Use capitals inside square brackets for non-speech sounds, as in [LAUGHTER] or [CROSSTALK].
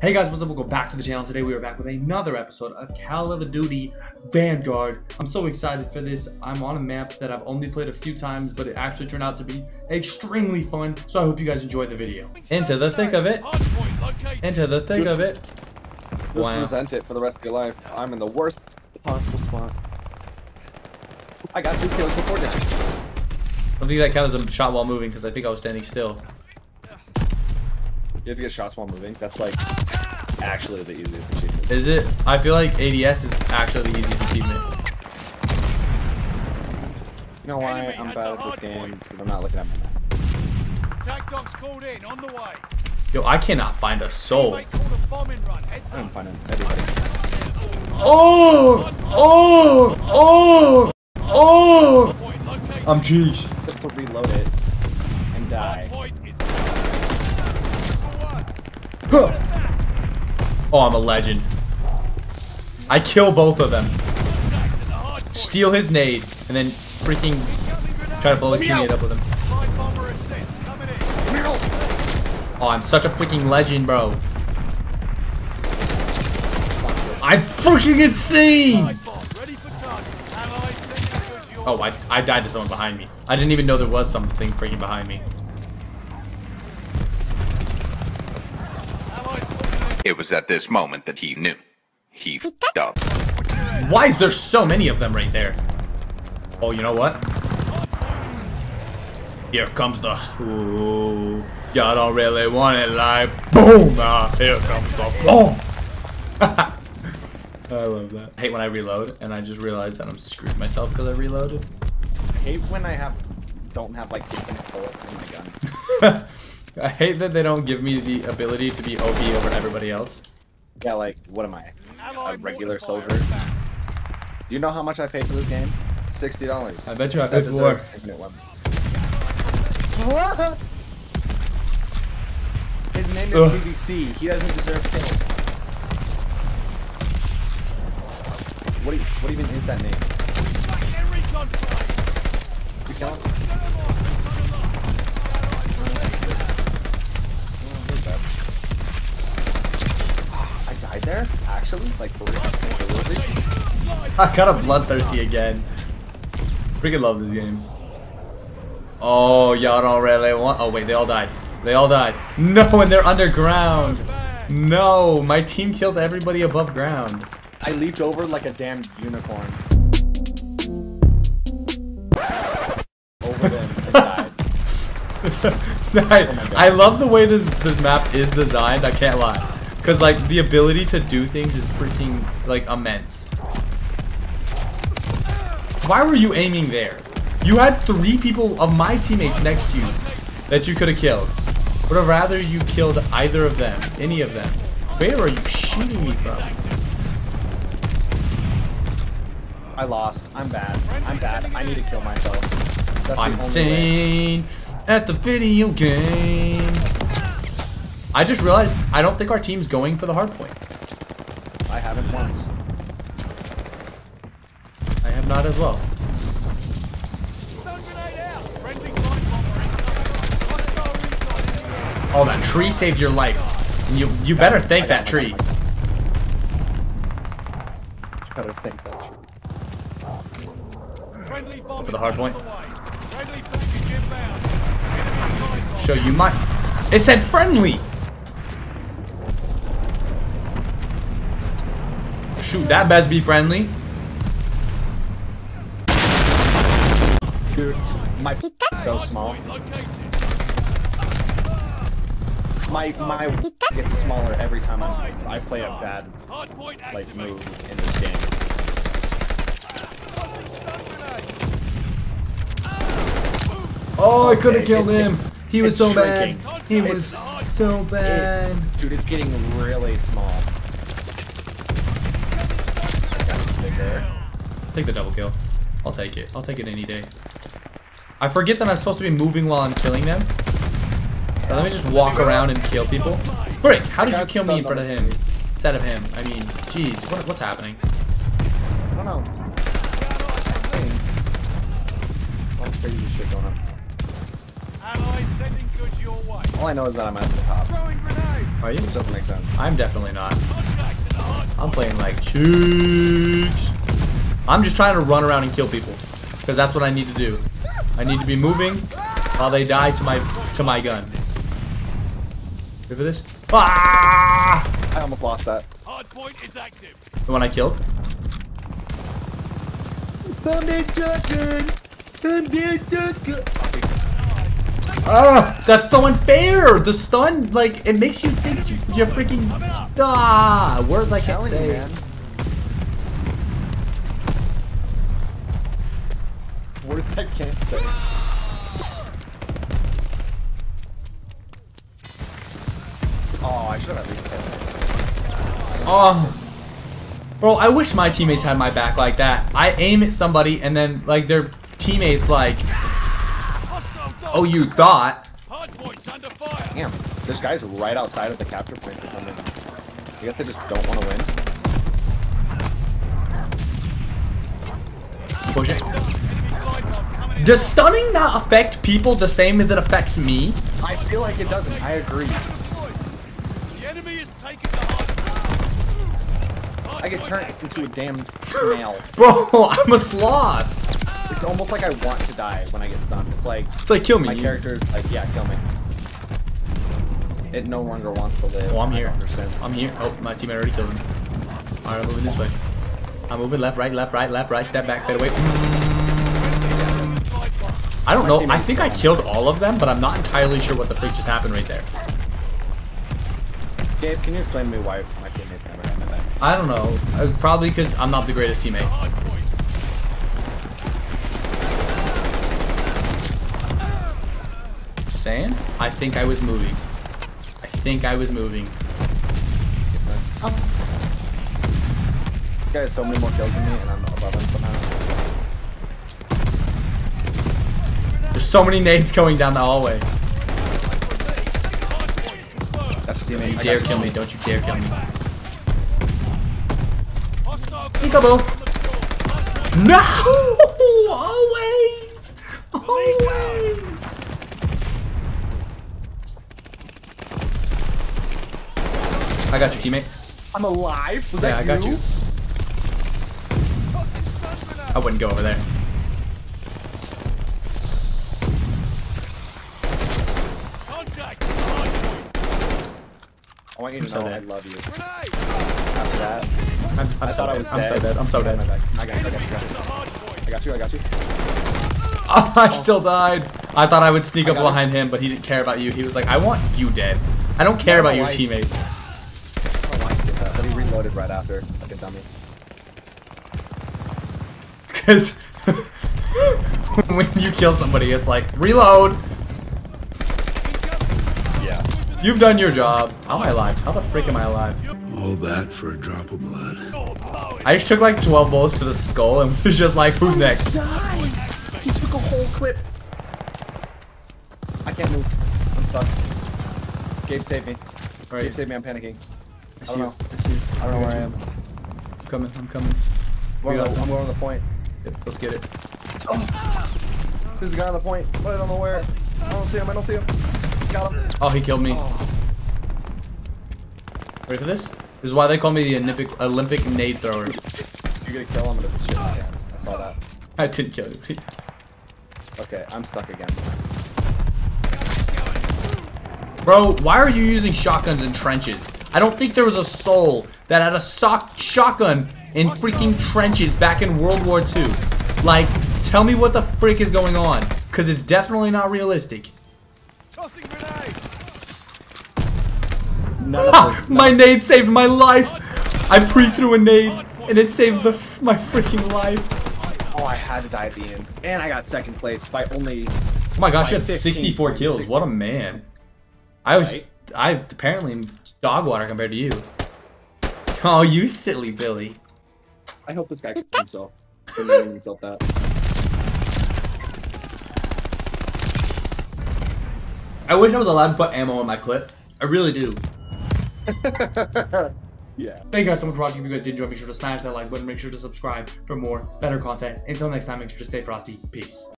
Hey guys, what's up? Welcome back to the channel. Today we are back with another episode of Call of the Duty Vanguard. I'm so excited for this. I'm on a map that I've only played a few times, but it actually turned out to be extremely fun. So I hope you guys enjoy the video. Into the thick of it. Into the thick of it. Just Wow. resent it for the rest of your life. I'm in the worst possible spot. I got two kills before that. I don't think that counts as a shot while moving because I think I was standing still. You have to get shots while moving. That's like actually the easiest achievement. Is it? I feel like ADS is actually the easiest achievement. You know why Enemy I'm bad at this game? Because I'm not looking at my map. Attack dogs called in, on the way. Yo, I cannot find a soul. Mate called a bombing run, heads I didn't find everybody. Oh! Oh! Oh! Oh! Point. I'm cheese. Just to reload it and die. Point is Oh, I'm a legend. I kill both of them. Steal his nade, and then freaking try to blow his teammate up with him. Oh, I'm such a freaking legend, bro. I'm freaking insane! Oh, I, I died to someone behind me. I didn't even know there was something freaking behind me. It was at this moment that he knew. He f***ed up. Why is there so many of them right there? Oh, you know what? Here comes the. Ooh, y'all don't really want it like boom. Ah, here comes the boom. [LAUGHS] I love that. I hate when I reload and I just realize that I'm screwed myself because I reloaded. I hate when I have don't have like infinite bullets in my gun. [LAUGHS] I hate that they don't give me the ability to be OP over everybody else. Yeah, like what am I? A regular soldier? Do you know how much I paid for this game? Sixty dollars. I bet you I That paid more. deserves infinite. [LAUGHS] His name is Ugh. CDC. He doesn't deserve kills. What, e- what even is that name? Air recon fire. You kill him? I died there? Actually? Like for real? I got a bloodthirsty again. Freaking love this game. Oh, y'all don't really want. Oh wait, they all died. They all died. No, and they're underground. No, my team killed everybody above ground. I leaped over like a damn unicorn. Over them and died. [LAUGHS] I, oh I love the way this this map is designed. I can't lie, cause like the ability to do things is freaking like immense. Why were you aiming there? You had three people of my teammates next to you that you could have killed. Would have rather you killed either of them, any of them. Where are you shooting me from? I lost. I'm bad. I'm bad. I need to kill myself. That's I'm insane at the video game. I just realized I don't think our team's going for the hard point. I haven't once. I have not as well. Stun grenade out. Friendly glide bomber incoming. Hostile recon. Oh, that tree saved your life. You you better thank that tree. You Better thank that tree. For the hard point. on the way. Friendly package inbound. Enemy glide bomb. Show you my. It said friendly. Shoot, that best be friendly. Dude, my so small. My my gets smaller every time I I play a bad like move in this game. Tossing stun grenade. Oh, I could have killed him. He was so bad. He was so bad. Dude, it's getting really small. Got bigger. Take the double kill. I'll take it. I'll take it any day. I forget that I'm supposed to be moving while I'm killing them. So let me just walk around and kill people. Frick, how did you kill me in front of him? Instead of him. I mean, jeez, what, what's happening? I don't know. All crazy shit going on. Allies sending goods your way. All I know is that I'm at the top, Throwing. Are oh, you? which doesn't make sense. I'm definitely not. Contact to the hard I'm playing like cheeks. I'm just trying to run around and kill people. Because that's what I need to do. I need to be moving while they die to my to my gun. Ready for this? Ah! I almost lost that. hard point is active. The one I killed. Ah, that's so unfair. The stun, like, it makes you think you, you're freaking. Ah, words I can't say. man. Words I can't say. Oh, I should have at least hit. Oh. Bro, I wish my teammates had my back like that. I aim at somebody and then like their teammates like, Hostile dog. Oh you thought. Hard point's under fire. Damn, this guy's right outside of the capture point or something. I guess they just don't want to win. Push it. Enemy glide bomb coming in. Does stunning not affect people the same as it affects me? I feel like it doesn't. I agree. The enemy is taking the hard point. Hard I get point turned into a damn snail. Bro, [LAUGHS] I'm a sloth. It's almost like I want to die when I get stunned. It's like It's like kill me. my character's like, yeah, kill me. It no longer wants to live. Oh, I'm here. I'm here. Oh, my teammate already killed him. Alright, I'm moving this way. I'm moving left, right, left, right, left, right, step back, fade away. I don't know. I think I killed all of them, but I'm not entirely sure what the freak just happened right there. Gabe, can you explain to me why my teammates never my back? I don't know. Uh, probably because I'm not the greatest teammate. Hard point. Just saying. I think I was moving. I think I was moving. This guy has so many more kills than me, and I'm above him somehow. There's so many nades going down the hallway. Hard point confirmed. That's. You dare kill me. Don't you dare kill me. Hostile Peekaboo. on the floor. Hard point. No! [LAUGHS] Always! Always! I got you, teammate. I'm alive. Was Yeah, that I got you. Tossing stun grenade. I wouldn't go over there. Contact to the hard point. I want you to I'm so know I love you. After that, I'm, I'm I so thought I dead. was I'm dead. so dead. I'm so I got my dead. I got you. I got you. I got you. the hard point. I got you. I got you. Oh, [LAUGHS] I still died. I thought I would sneak I up got behind him, but he didn't care about you. He was like, I want you dead. I don't care I about don't your like- teammates. I don't like to get that, reloaded right after, like a dummy. [LAUGHS] Because [LAUGHS] when you kill somebody, it's like, reload. Yeah. You've done your job. How am I alive? How the freak am I alive? All that for a drop of blood. I just took like 12 bullets to the skull and [LAUGHS] was just like, who's oh next? He took a whole clip. I can't move. I'm stuck. Gabe, save me. Right. Gabe, save me. I'm panicking. I see you. I see you. I don't know where I am. I'm coming. I'm coming. I'm going, got to, it. I'm going to the point. Yep, let's get it. Oh. There's a guy on the point, but I don't know where. I don't see him. I don't see him. Got him. Oh, he killed me. Oh, Ready for this? This is why they call me the Olympic Olympic nade thrower. you're gonna kill him, I'm gonna shit my pants. I saw that. I didn't kill you. [LAUGHS] Okay, I'm stuck again. Bro, why are you using shotguns in trenches? I don't think there was a soul that had a sock shotgun in freaking trenches back in World War II. Like, tell me what the frick is going on. Because it's definitely not realistic. None of [LAUGHS] ah, Ha! this. My nade saved my life! I pre-threw a nade, and it saved the f my freaking life. Oh, I had to die at the end, and I got second place by only. Oh my gosh, you had 64 kills. What a man. I was, Right? I apparently dog water compared to you. Oh, you silly Billy. I hope this guy kills himself. For naming himself that. I wish I was allowed to put ammo in my clip. I really do. [LAUGHS] Yeah. Thank you guys so much for watching. If you guys did enjoy, make sure to smash that like button. Make sure to subscribe for more better content. Until next time, make sure to stay frosty. Peace.